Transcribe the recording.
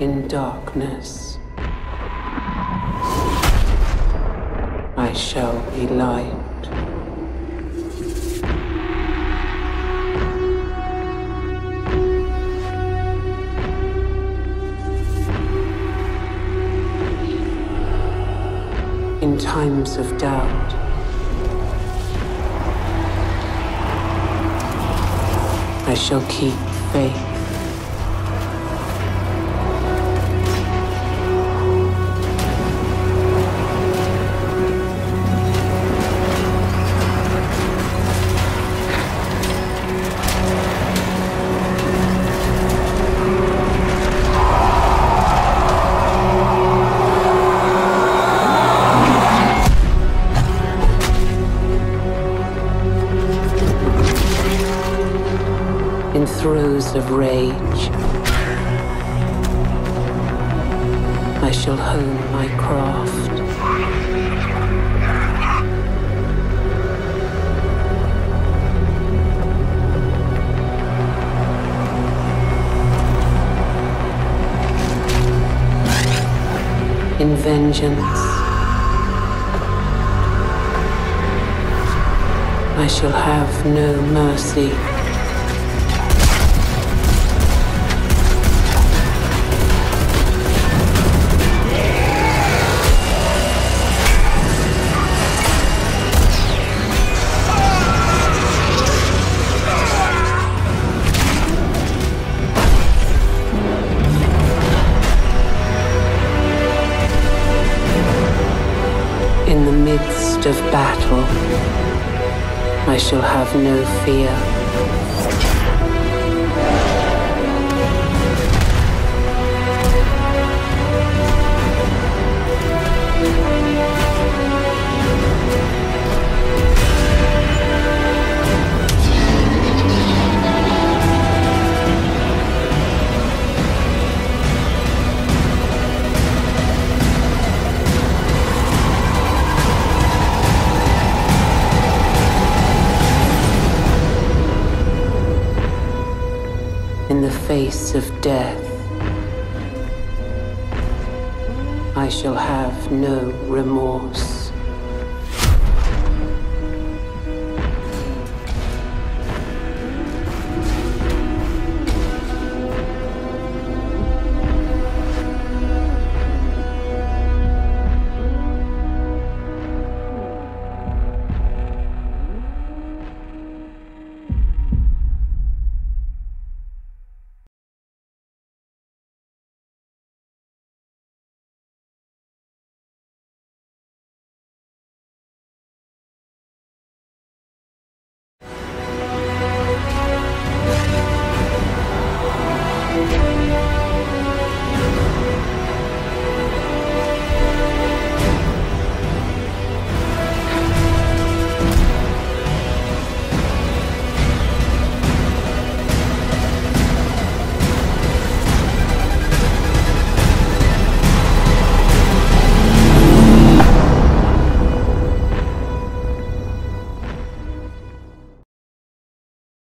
in darkness. I shall be light. In times of doubt, I shall keep faith. Throes of rage. I shall hone my craft. In vengeance, I shall have no mercy. Of battle, I shall have no fear. Face of death, I shall have no remorse.